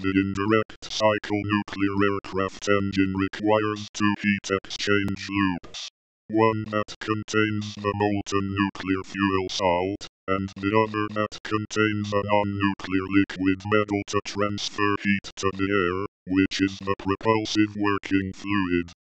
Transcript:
The indirect cycle nuclear aircraft engine requires two heat exchange loops. One that contains the molten nuclear fuel salt, and the other that contains a non-nuclear liquid metal to transfer heat to the air, which is the propulsive working fluid.